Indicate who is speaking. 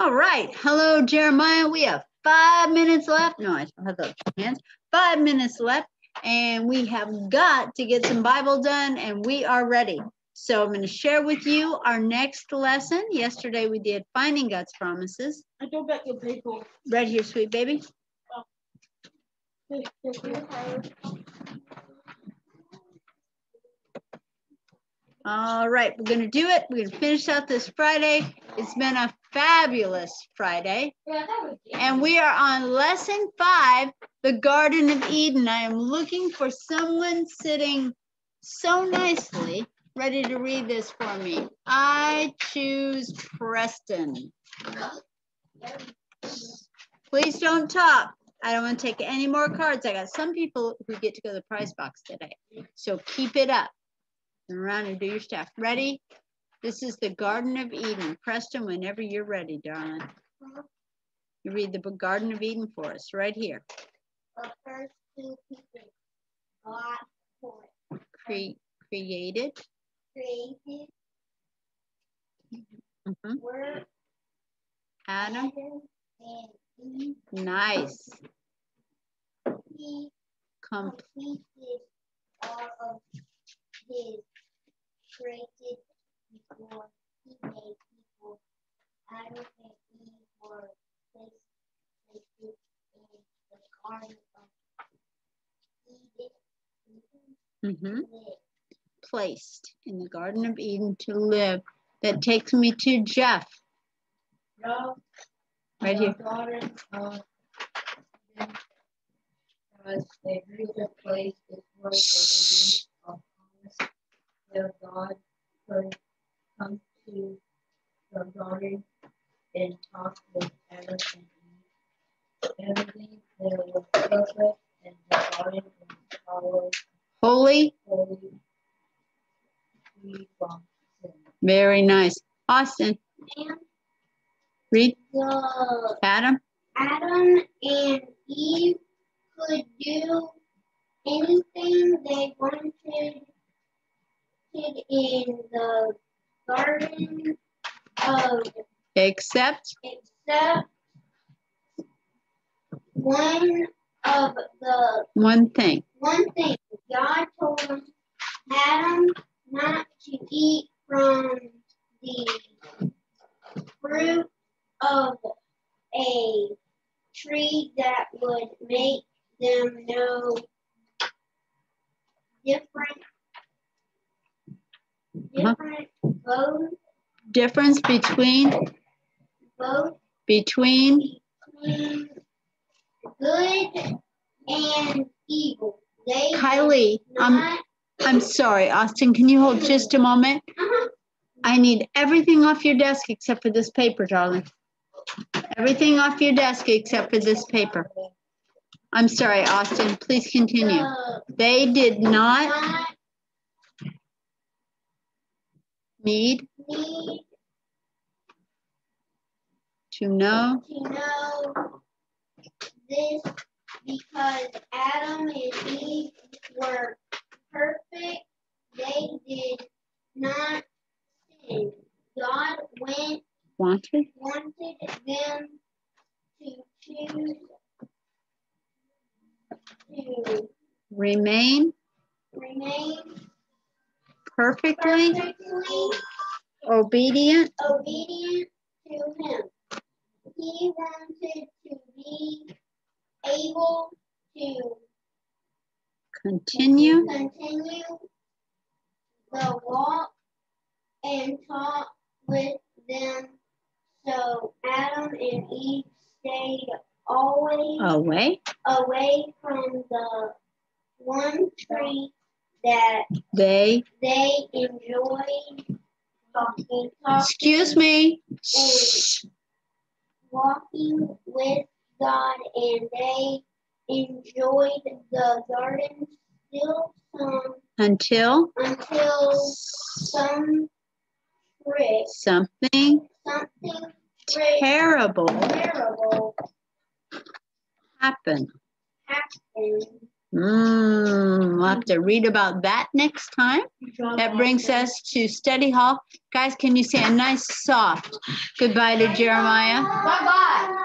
Speaker 1: All right. Hello, Jeremiah. We have five minutes left. No, I don't have those hands. Five minutes left. And we have got to get some Bible done and we are ready. So I'm going to share with you our next lesson. Yesterday we did Finding God's Promises.
Speaker 2: I go back your paper.
Speaker 1: Right here, sweet baby. All right, we're going to do it. We're going to finish out this Friday. It's been a fabulous Friday. And we are on lesson five, the Garden of Eden. I am looking for someone sitting so nicely, ready to read this for me. I choose Preston. Please don't talk. I don't want to take any more cards. I got some people who get to go to the prize box today. So keep it up. Around and do your stuff. Ready? This is the Garden of Eden. Preston, whenever you're ready, darling. You read the Garden of Eden for us right here.
Speaker 3: The first two people God
Speaker 1: Cre- created.
Speaker 3: created
Speaker 1: Mhm.
Speaker 3: were
Speaker 1: Adam.
Speaker 3: Adam.
Speaker 1: Nice.
Speaker 3: He completed all of his created before he made people. Adam and Eve were placed placed in the garden of Eden.
Speaker 1: mhm. Placed in the Garden of Eden to live. That takes me to Jeff. Right here.
Speaker 4: Garden of Eden, Because they agreed to place this work
Speaker 1: Shh.
Speaker 4: of promise God could come to the garden and talk with Adam and Eve. Everything there was perfect and the garden always
Speaker 1: Holy.
Speaker 4: holy, free from sin.
Speaker 1: Very nice. Austin,
Speaker 3: And
Speaker 1: read.
Speaker 3: the
Speaker 1: Adam.
Speaker 3: Adam and Eve could do anything they wanted in the garden of
Speaker 1: Except.
Speaker 3: except one of the
Speaker 1: One thing.
Speaker 3: one thing God told Adam not to eat from the fruit of a tree that would make them know different different both
Speaker 1: Difference between
Speaker 3: both
Speaker 1: between
Speaker 3: between good and evil. They
Speaker 1: Kylie. I'm I'm sorry, Austin. Can you hold just a moment?
Speaker 3: uh-huh.
Speaker 1: I need everything off your desk except for this paper, darling. Everything off your desk except for this paper. I'm sorry, Austin. Please continue.
Speaker 3: uh,
Speaker 1: They did not need to know
Speaker 3: this because Adam and Eve were perfect. They did not sin. God went
Speaker 1: wanted
Speaker 3: wanted them to choose to
Speaker 1: remain
Speaker 3: remain
Speaker 1: perfectly
Speaker 3: perfectly
Speaker 1: obedient
Speaker 3: obedient to him. He wanted to be able to
Speaker 1: continue.
Speaker 3: continue the walk and talk with them. So Adam and Eve stayed always
Speaker 1: away?
Speaker 3: away from the one tree that
Speaker 1: they
Speaker 3: they enjoyed talking, talking
Speaker 1: excuse me.
Speaker 3: walking with God and they enjoyed the garden still some
Speaker 1: until
Speaker 3: until some trick,
Speaker 1: something
Speaker 3: something
Speaker 1: terrible
Speaker 3: terrible
Speaker 1: happened
Speaker 3: happened
Speaker 1: Mm, we'll have to read about that next time. That brings us to study hall. Guys, can you say a nice soft goodbye to Jeremiah?
Speaker 3: Bye bye.